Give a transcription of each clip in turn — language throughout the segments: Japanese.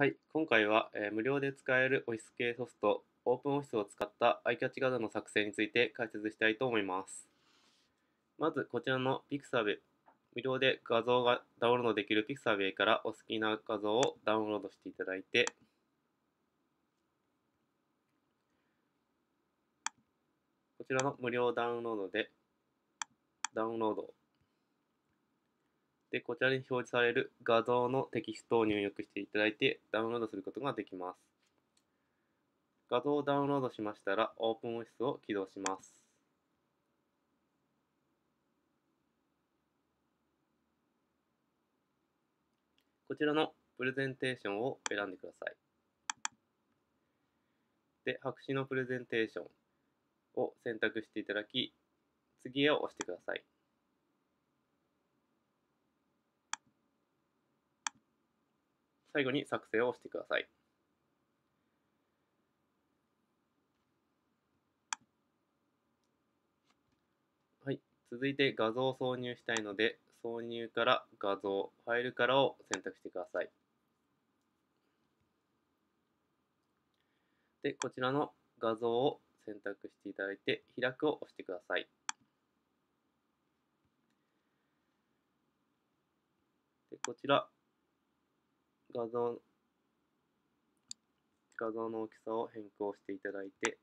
はい、今回は、えー無料で使えるオフィス系ソフト、オープンオフィスを使ったアイキャッチ画像の作成について解説したいと思います。まず、こちらの Pixabay、無料で画像がダウンロードできる Pixabay からお好きな画像をダウンロードしていただいて、こちらの無料ダウンロードで、ダウンロードで、こちらに表示される画像のテキストを入力していただいてダウンロードすることができます。画像をダウンロードしましたら、オープンオフィスを起動します。こちらのプレゼンテーションを選んでください。で、白紙のプレゼンテーションを選択していただき、次へを押してください。最後に作成をしてください。はい、続いて画像を挿入したいので、挿入から画像、ファイルからを選択してください。で、こちらの画像を選択していただいて、開くを押してください。で、こちら、画像画像の大きさを変更していただいて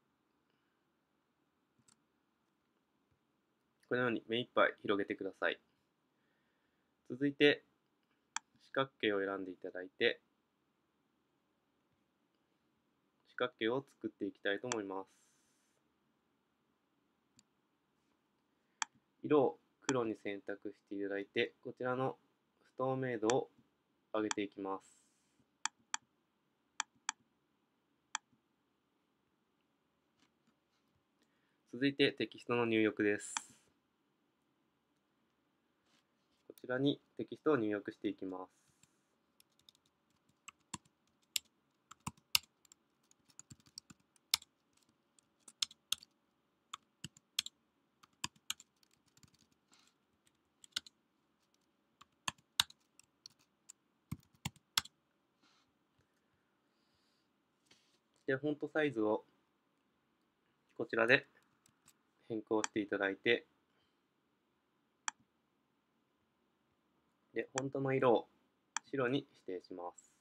このように目いっぱい広げてください。続いて四角形を選んでいただいて四角形を作っていきたいと思います。色を黒に選択していただいてこちらの不透明度を上げていきます。続いてテキストの入力です。こちらにテキストを入力していきます。で、フォントサイズをこちらで変更していただいて、で、フォントの色を白に指定します。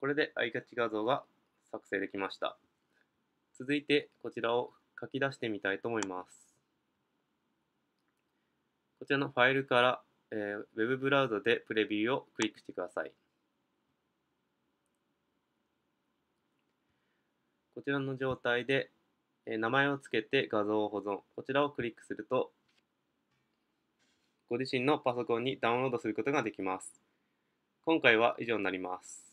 これでアイキャッチ画像が作成できました。続いて、こちらを書き出してみたいと思います。こちらのファイルからえー、ウェブブラウザでプレビューをクリックしてください。こちらの状態で、えー、名前を付けて画像を保存。こちらをクリックすると、ご自身のパソコンにダウンロードすることができます。今回は以上になります。